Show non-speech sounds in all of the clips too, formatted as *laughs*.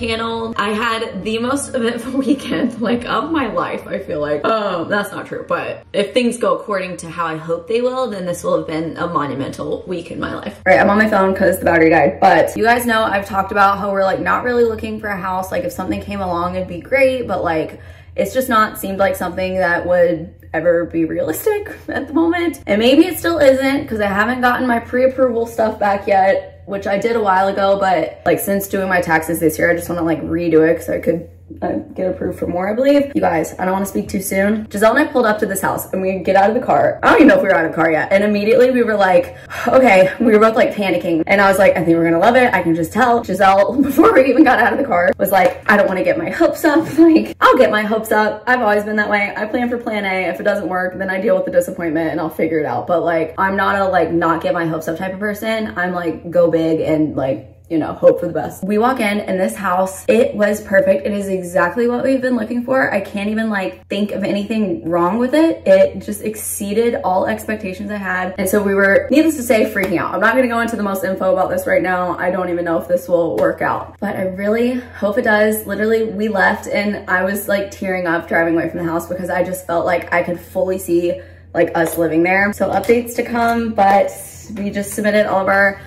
channel. I had the most *laughs* eventful weekend like of my life, I feel like. Oh, that's not true, but if things go according to how I hope they will, then this will have been a monumental week in my life. All right, I'm on my phone because the battery died, but you guys know I've talked about how we're like not really looking for a house. Like if something came along, it'd be great, but like it's just not seemed like something that would ever be realistic *laughs* at the moment. And maybe it still isn't because I haven't gotten my pre-approval stuff back yet, which I did a while ago, but like since doing my taxes this year, I just want to like redo it because I could uh, get approved for more, I believe. You guys, I don't want to speak too soon. Giselle and I pulled up to this house and we get out of the car. I don't even know if we were out of the car yet. And immediately we were like, okay, we were both like panicking. And I was like, I think we're gonna love it. I can just tell. Giselle, *laughs* before we even got out of the car, was like, I don't want to get my hopes up. *laughs* Like, I'll get my hopes up. I've always been that way. I plan for plan A. If it doesn't work, then I deal with the disappointment and I'll figure it out. But like, I'm not a like not get my hopes up type of person. I'm like go big and like you know, hope for the best. We walk in and this house, it was perfect. It is exactly what we've been looking for. I can't even like think of anything wrong with it. It just exceeded all expectations I had. And so we were, needless to say, freaking out. I'm not gonna go into the most info about this right now. I don't even know if this will work out, but I really hope it does. Literally, we left and I was like tearing up driving away from the house because I just felt like I could fully see like us living there. So updates to come, but we just submitted all of our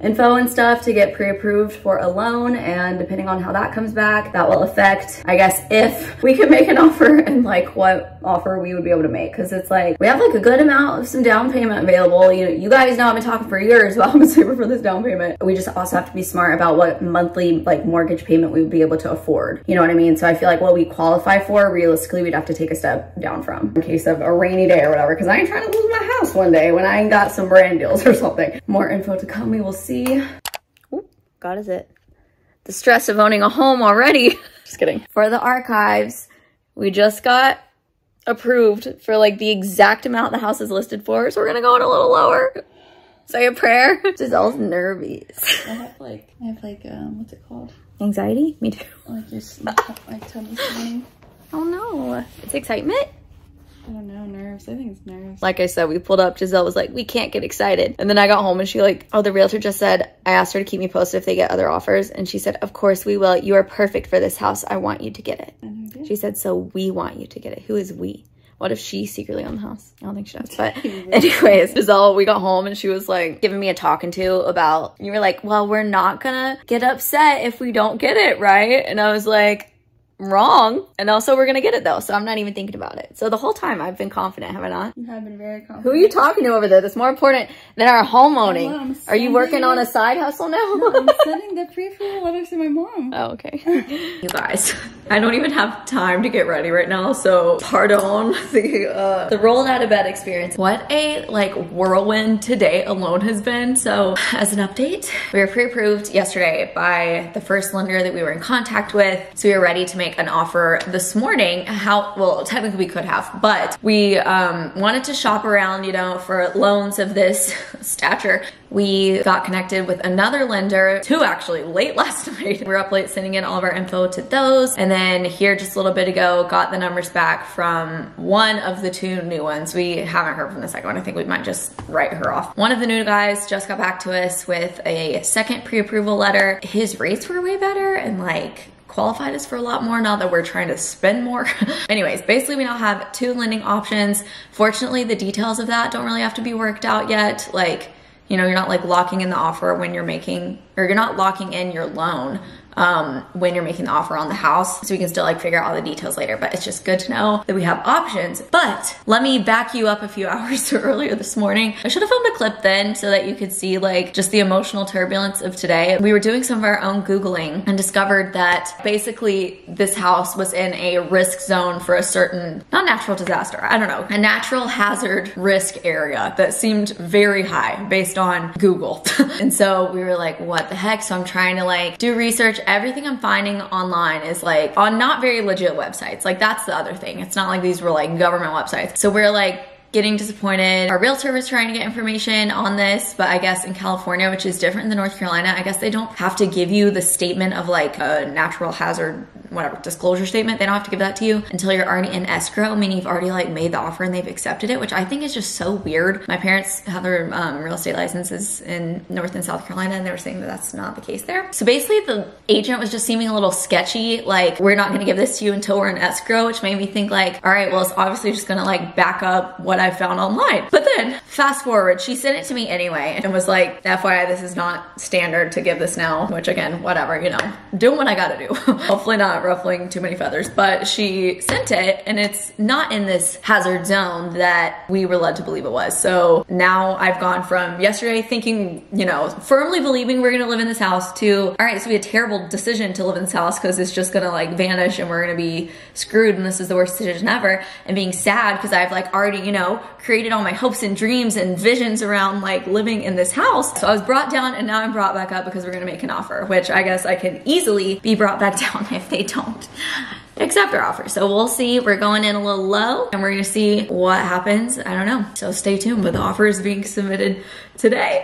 info and stuff to get pre-approved for a loan and depending on how that comes back that will affect I guess if we can make an offer *laughs* and like what offer we would be able to make. Because it's like we have like a good amount of some down payment available. You know you guys know I've been talking for years *laughs* about I'm a saver for this down payment. We just also have to be smart about what monthly like mortgage payment we would be able to afford. You know what I mean? So I feel like what we qualify for realistically we'd have to take a step down from in case of a rainy day or whatever. Because I ain't trying to lose my house one day when I ain't got some brand deals *laughs* or something. More info to come. We will see see. Ooh, God is it. The stress of owning a home already. *laughs* just kidding. For the archives, we just got approved for like the exact amount the house is listed for. So we're gonna go in a little lower. Say a prayer. *laughs* Giselle's nervous. I have like, I have like, um, what's it called? Anxiety? Me too. Like just, like tummy. Oh no. It's excitement? I don't know, nerves. I think it's nerves. Like I said, we pulled up. Giselle was like, we can't get excited. And then I got home and she like, oh, the realtor just said, I asked her to keep me posted if they get other offers. And she said, of course we will. You are perfect for this house. I want you to get it. Mm-hmm, she said, so we want you to get it. Who is we? What if she's secretly on the house? I don't think she does. But *laughs* anyways, Giselle, we got home and she was like giving me a talking to about, you were like, well, we're not gonna get upset if we don't get it, right? And I was like, wrong. And also we're gonna get it though, so I'm not even thinking about it. So the whole time I've been confident, have I not? You have been very confident. Who are you talking to over there that's more important than our home owning? Oh, are you working on a side hustle now? no, I'm *laughs* sending the pre-approval letter to my mom. Oh, okay. *laughs* you guys, I don't even have time to get ready right now, so pardon *laughs* the uh, the rolled out of bed experience. What a like whirlwind today alone has been. So as an update, we were pre-approved yesterday by the first lender that we were in contact with. So we were ready to make make an offer this morning. How, well, technically we could have, but we um, wanted to shop around, you know, for loans of this *laughs* stature. We got connected with another lender, two actually, late last *laughs* night. We were up late sending in all of our info to those. And then here just a little bit ago, got the numbers back from one of the two new ones. We haven't heard from the second one. I think we might just write her off. One of the new guys just got back to us with a second pre-approval letter. His rates were way better and like qualified us for a lot more now that we're trying to spend more. *laughs* Anyways, basically we now have two lending options. Fortunately, the details of that don't really have to be worked out yet. Like, you know, you're not like locking in the offer when you're making, or you're not locking in your loan um, when you're making the offer on the house. So we can still like figure out all the details later, but it's just good to know that we have options. But let me back you up a few *laughs* hours earlier this morning. I should have filmed a clip then so that you could see like just the emotional turbulence of today. We were doing some of our own Googling and discovered that basically this house was in a risk zone for a certain, not natural disaster, I don't know, a natural hazard risk area that seemed very high based on Google. *laughs* and so we were like, what the heck? So I'm trying to like do research everything I'm finding online is like on not very legit websites. Like that's the other thing. It's not like these were like government websites. So we're like getting disappointed. Our realtor was trying to get information on this, but I guess in California, which is different than North Carolina, I guess they don't have to give you the statement of like a natural hazard whatever disclosure statement they don't have to give that to you until you're already in escrow. Meaning you've already like made the offer and they've accepted it which i think is just so weird. My parents have their um, real estate licenses in north and south carolina and they were saying that that's not the case there. So basically the agent was just seeming a little sketchy like we're not going to give this to you until we're in escrow which made me think like all right well it's obviously just going to like back up what i found online. But then fast forward she sent it to me anyway and was like fyi this is not standard to give this now which again whatever you know doing what i gotta do. *laughs* Hopefully not ruffling too many feathers, but she sent it and it's not in this hazard zone that we were led to believe it was. So now I've gone from yesterday thinking, you know, firmly believing we're gonna live in this house to, all right, this would be a terrible decision to live in this house because it's just gonna like vanish and we're gonna be screwed and this is the worst decision ever. And being sad because I've like already, you know, created all my hopes and dreams and visions around like living in this house. So I was brought down and now I'm brought back up because we're gonna make an offer, which I guess I can easily be brought back *laughs* down if they don't accept our offer. So we'll see. We're going in a little low and we're gonna see what happens. I don't know. So stay tuned, but the offer is being submitted today.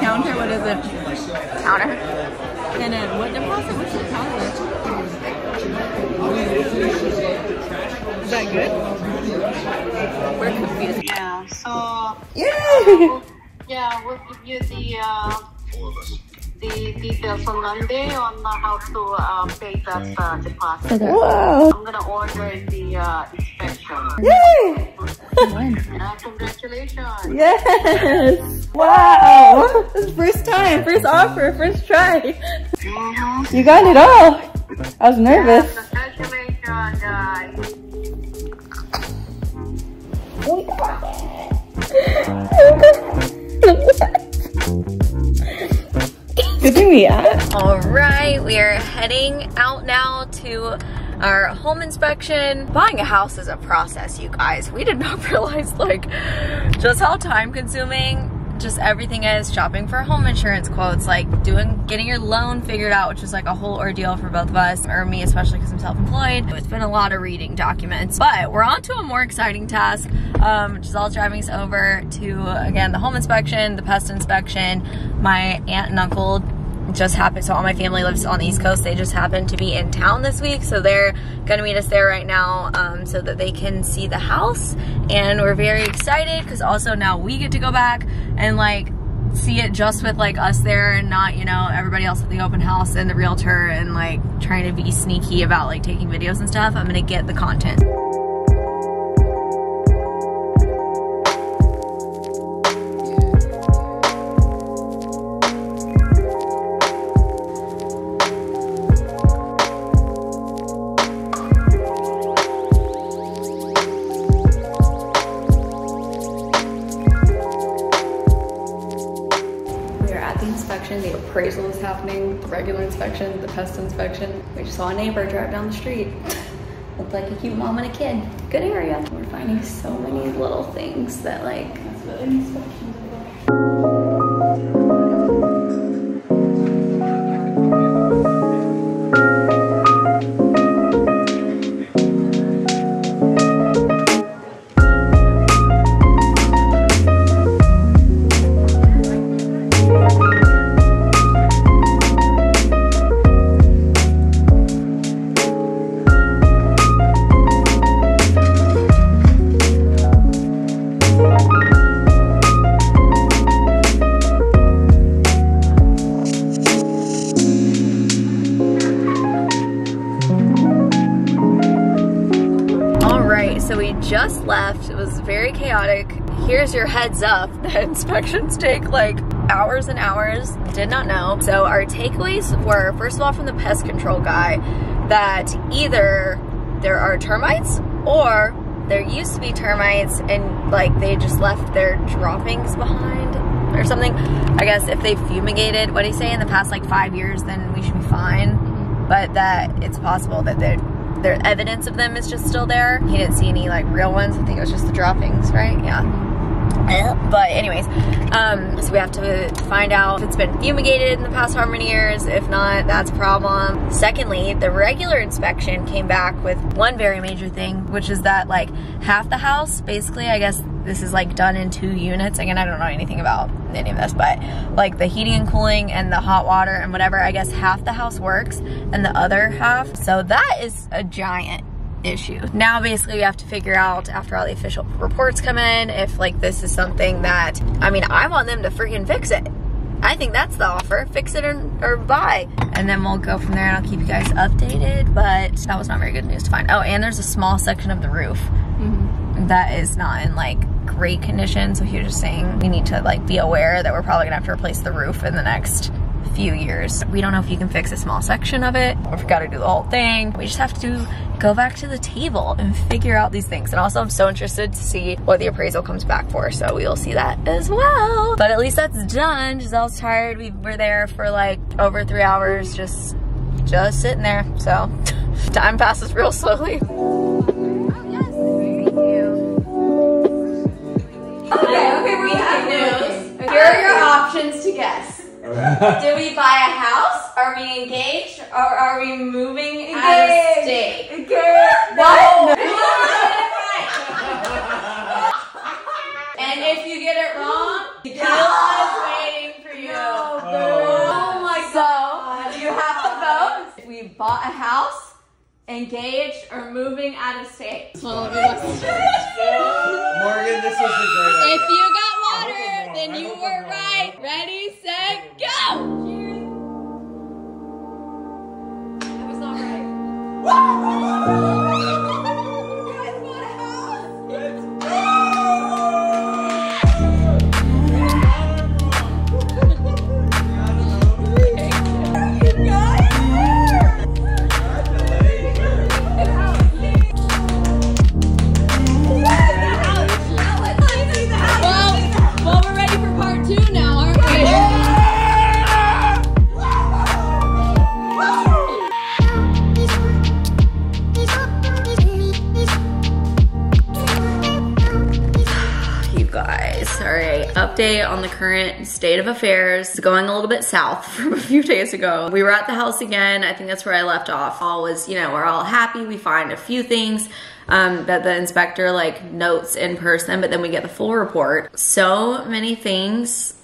Counter, what is it? Counter. And then what deposit? What's the counter? Is that good? We're confused. Yeah, so Yay! yeah, we'll give you the uh, the details on Monday on uh, how to uh, pay that uh, deposit. Whoa! I'm gonna order the uh, inspection. Yay! Yeah, congratulations. Yes! Wow! This is first time, first offer, first try. Mhm. You got it all. I was nervous. Congratulations, guys. Good we asked. All right, we are heading out now to our home inspection. Buying a house is a process, you guys. We did not *laughs* realize like just how time consuming just everything is shopping for home insurance quotes like doing getting your loan figured out which is like a whole ordeal for both of us or me especially because i'm self-employed. It's been a lot of reading documents but we're on to a more exciting task um, which is all driving us over to again the home inspection the pest inspection. My aunt and uncle just happened. So all my family lives on the east coast. They just happened to be in town this week. So they're gonna meet us there right now um, so that they can see the house. And we're very excited because also now we get to go back and like see it just with like us there and not you know everybody else at the open house and the realtor and like trying to be sneaky about like taking videos and stuff. I'm gonna get the content appraisal is happening, the regular inspection, the pest inspection. We just saw a neighbor drive down the street. *laughs* Looked like a cute mom and a kid. Good area. We're finding so many little things that like Here's your heads up *laughs* that inspections take like hours and hours. Did not know. So our takeaways were, first of all, from the pest control guy, that either there are termites or there used to be termites and like they just left their droppings behind or something. I guess if they fumigated, what do you say, in the past like five years, then we should be fine. But that it's possible that they're their evidence of them is just still there. He didn't see any like real ones. I think it was just the droppings, right? Yeah. But anyways, um, so we have to find out if it's been fumigated in the past how many years. If not, that's a problem. Secondly, the regular inspection came back with one very major thing, which is that like half the house, basically, I guess this is like done in two units. Again, I don't know anything about any of this, but like the heating and cooling and the hot water and whatever, I guess half the house works and the other half. So that is a giant issue. Now basically we have to figure out after all the official reports come in if like this is something that, I mean, I want them to freaking fix it. I think that's the offer. Fix it or, or buy. And then we'll go from there and I'll keep you guys updated, but that was not very good news to find. Oh, and there's a small section of the roof mm-hmm. that is not in like great condition. So he was just saying we need to like be aware that we're probably gonna have to replace the roof in the next few years. We don't know if you can fix a small section of it or if we gotta do the whole thing. We just have to go back to the table and figure out these things. And also I'm so interested to see what the appraisal comes back for. So we'll see that as well. But at least that's done. Giselle's tired. We were there for like over three hours just, just sitting there. So *laughs* time passes real slowly. Oh, okay, okay, we have news. Here are your options to guess. *laughs* Do we buy a house? Are we engaged? Or are we moving out of state? *laughs* What? *laughs* and if you get it wrong, the kill is waiting for you. Oh my god. So you have to vote. We bought a house, engaged, or moving out of state. Morgan, this was a great If you got water, then you were right. Ready, set, go! That was not right. Update on the current state of affairs. Going a little bit south *laughs* from a few days ago. We were at the house again. I think that's where I left off. All was, you know, we're all happy. We find a few things um, that the inspector like notes in person, but then we get the full report. So many things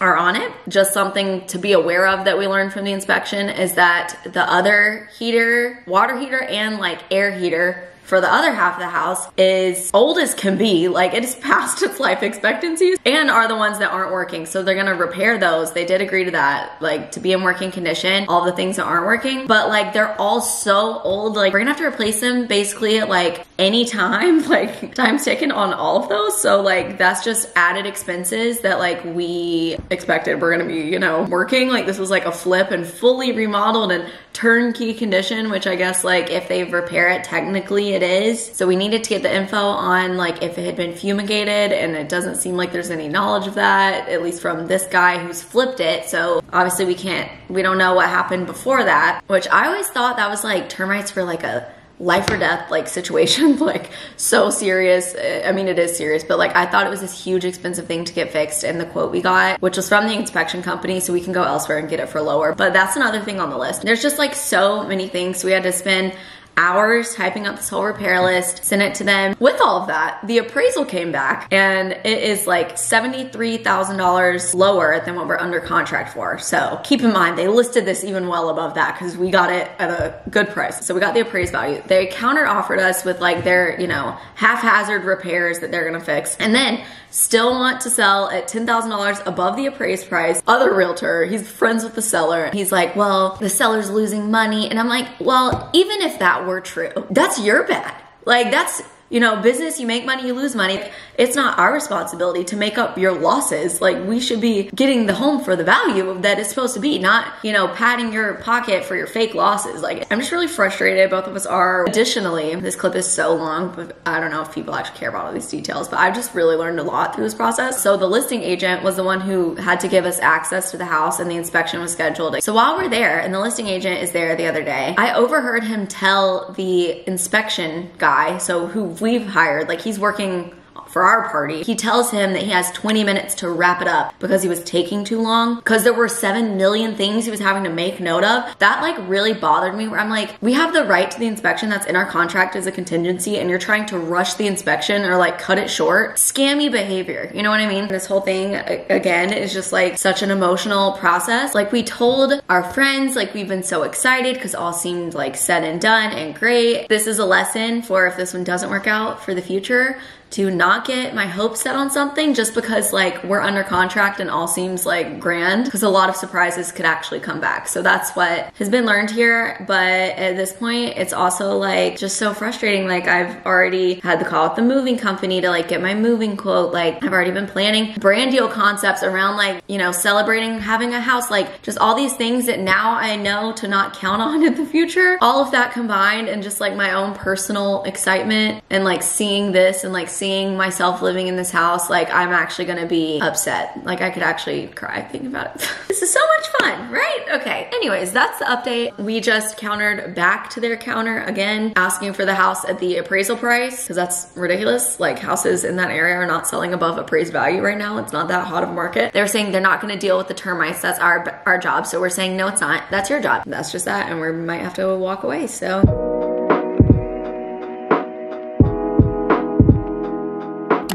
are on it. Just something to be aware of that we learned from the inspection is that the other heater, water heater and like air heater for the other half of the house is old as can be. Like it is *laughs* past its life expectancies and are the ones that aren't working. So they're gonna repair those. They did agree to that, like to be in working condition, all the things that aren't working. But like they're all so old, like we're gonna have to replace them basically at like any time, *laughs* like time's taken on all of those. So like that's just added expenses that like we expected we're gonna be, you know, working. Like this was like a flip and fully remodeled and turnkey condition, which I guess like if they repair it, technically it is. So we needed to get the info on like if it had been fumigated and it doesn't seem like there's any knowledge of that, at least from this guy who's flipped it. So obviously we can't, we don't know what happened before that, which I always thought that was like termites were like a life or death like situation *laughs* like so serious. I mean it is serious but like i thought it was this huge expensive thing to get fixed and the quote we got which was from the inspection company so we can go elsewhere and get it for lower. But that's another thing on the list. There's just like so many things we had to spend hours typing up this whole repair list, sent it to them. With all of that, the appraisal came back and it is like $73,000 lower than what we're under contract for. So keep in mind, they listed this even well above that because we got it at a good price. So we got the appraised value. They counter offered us with like their, you know, haphazard repairs that they're gonna fix. And then still want to sell at $10,000 above the appraised price. Other realtor, he's friends with the seller. He's like, well, the seller's losing money. And I'm like, well, even if that were true, that's your bad. Like that's, you know, business, you make money, you lose money. It's not our responsibility to make up your losses. Like we should be getting the home for the value that it's supposed to be, not, you know, padding your pocket for your fake losses. Like I'm just really frustrated. Both of us are. Additionally, this clip is so long, but I don't know if people actually care about all these details, but I've just really learned a lot through this process. So the listing agent was the one who had to give us access to the house and the inspection was scheduled. So while we're there and the listing agent is there the other day, I overheard him tell the inspection guy, so who we've hired, like he's working for our party. He tells him that he has 20 minutes to wrap it up because he was taking too long because there were 7 million things he was having to make note of. That like really bothered me where I'm like, we have the right to the inspection that's in our contract as a contingency and you're trying to rush the inspection or like cut it short. Scammy behavior. You know what I mean? This whole thing again is just like such an emotional process. Like we told our friends, like we've been so excited because all seemed like said and done and great. This is a lesson for if this one doesn't work out for the future to not get my hopes set on something just because like we're under contract and all seems like grand because a lot of surprises could actually come back. So that's what has been learned here. But at this point, it's also like just so frustrating. Like I've already had the call with the moving company to like get my moving quote. Like I've already been planning brand deal concepts around like, you know, celebrating having a house, like just all these things that now I know to not count on in the future. All of that combined and just like my own personal excitement and like seeing this and like seeing seeing myself living in this house, like I'm actually gonna be upset. Like I could actually cry thinking about it. *laughs* this is so much fun, right? Okay, anyways, that's the update. We just countered back to their counter again, asking for the house at the appraisal price, because that's ridiculous. Like houses in that area are not selling above appraised value right now. It's not that hot of a market. They're saying they're not gonna deal with the termites. That's our, our job. So we're saying, no, it's not. That's your job. That's just that. And we might have to walk away, so.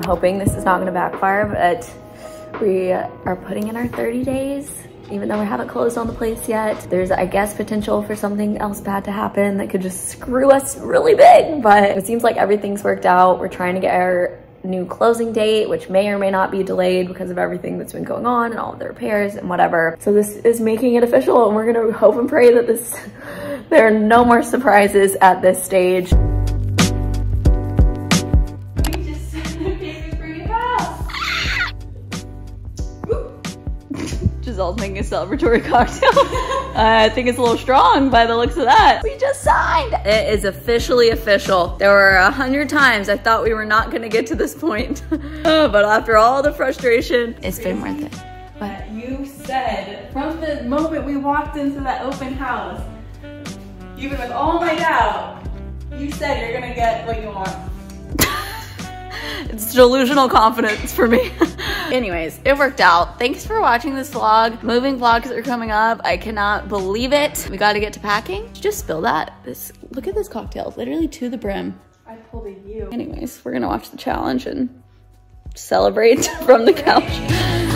Hoping this is not gonna backfire, but we are putting in our 30 days even though we haven't closed on the place yet. There's, I guess, potential for something else bad to happen that could just screw us really big, but it seems like everything's worked out. We're trying to get our new closing date, which may or may not be delayed because of everything that's been going on and all the repairs and whatever. So this is making it official and we're gonna hope and pray that this, *laughs* there are no more surprises at this stage. Giselle's making a celebratory *laughs* cocktail. Uh, I think it's a little strong by the looks of that. We just signed. It is officially official. There were a hundred times I thought we were not gonna get to this point. *laughs* but after all the frustration, it's been worth it. But you said from the moment we walked into that open house, even with all my doubt, you said you're gonna get what you want. *laughs* It's delusional confidence for me. Anyways, it worked out. Thanks for watching this vlog. Moving vlogs are coming up. I cannot believe it. We gotta get to packing. Just spill that. This Look at this cocktail, literally to the brim. I pulled a U. Anyways, we're gonna watch the challenge and celebrate *laughs* from the couch.